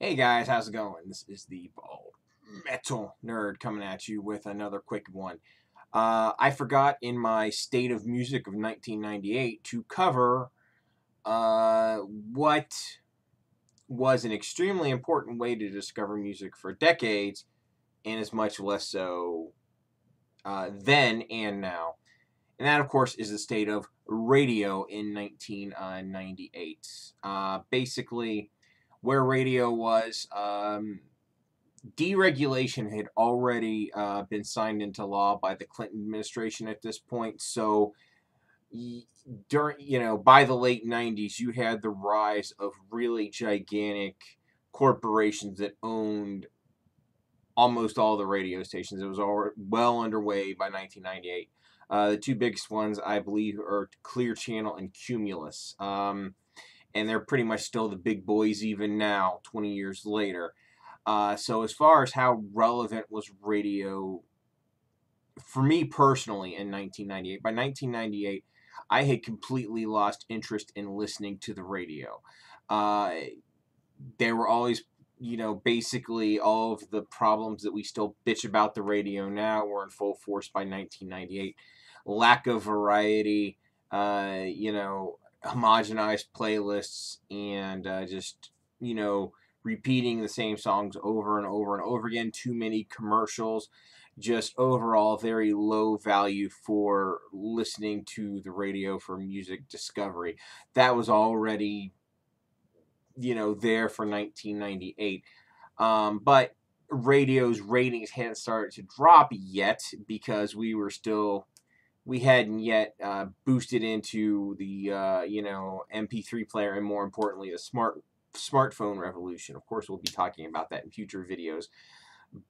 Hey guys, how's it going? This is the bald metal nerd coming at you with another quick one. Uh, I forgot in my State of Music of 1998 to cover uh, what was an extremely important way to discover music for decades, and is much less so uh, then and now. And that, of course, is the state of radio in 1998. Uh, basically, where radio was, um, deregulation had already uh, been signed into law by the Clinton administration at this point. So, during you know, by the late '90s, you had the rise of really gigantic corporations that owned almost all the radio stations. It was all well underway by 1998. Uh, the two biggest ones, I believe, are Clear Channel and Cumulus. Um, and they're pretty much still the big boys even now, 20 years later. Uh, so as far as how relevant was radio for me personally in 1998, by 1998, I had completely lost interest in listening to the radio. Uh, there were always, you know, basically all of the problems that we still bitch about the radio now were in full force by 1998. Lack of variety, uh, you know, homogenized playlists and uh, just you know repeating the same songs over and over and over again. Too many commercials. Just overall very low value for listening to the radio for music discovery. That was already you know there for 1998 um, but radio's ratings hadn't started to drop yet because we were still we hadn't yet uh, boosted into the uh, you know MP3 player and more importantly the smart smartphone revolution. Of course, we'll be talking about that in future videos.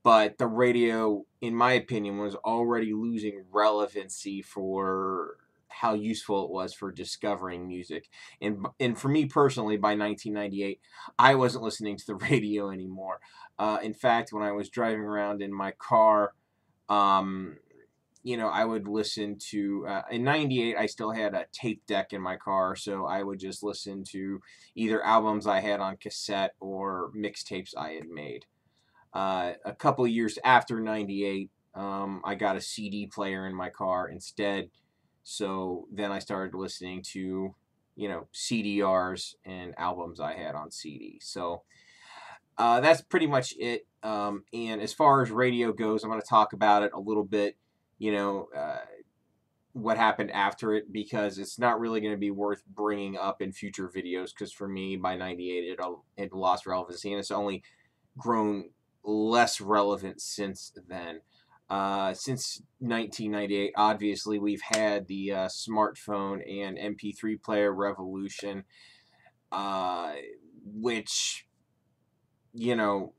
But the radio, in my opinion, was already losing relevancy for how useful it was for discovering music. And and for me personally, by 1998, I wasn't listening to the radio anymore. Uh, in fact, when I was driving around in my car, um, you know, I would listen to, uh, in 98, I still had a tape deck in my car, so I would just listen to either albums I had on cassette or mixtapes I had made. Uh, a couple years after 98, um, I got a CD player in my car instead, so then I started listening to, you know, CDRs and albums I had on CD. So, uh, that's pretty much it. Um, and as far as radio goes, I'm going to talk about it a little bit you know, uh, what happened after it because it's not really going to be worth bringing up in future videos because for me, by 98, it, it lost relevancy and it's only grown less relevant since then. Uh, since 1998, obviously, we've had the uh, smartphone and MP3 player revolution, uh, which, you know,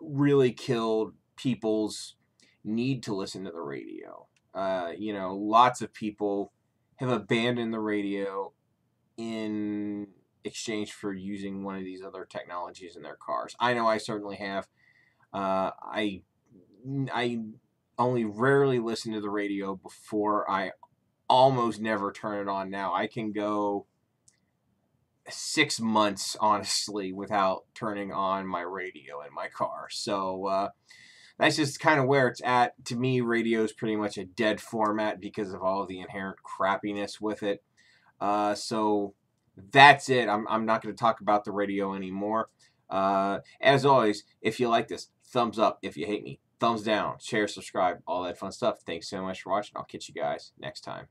really killed people's need to listen to the radio. Uh, you know, lots of people have abandoned the radio in exchange for using one of these other technologies in their cars. I know I certainly have. Uh, I I only rarely listen to the radio before I almost never turn it on now. I can go six months honestly without turning on my radio in my car. So uh, that's just kind of where it's at. To me, radio is pretty much a dead format because of all the inherent crappiness with it. Uh, so that's it. I'm, I'm not going to talk about the radio anymore. Uh, as always, if you like this, thumbs up. If you hate me, thumbs down. Share, subscribe, all that fun stuff. Thanks so much for watching. I'll catch you guys next time.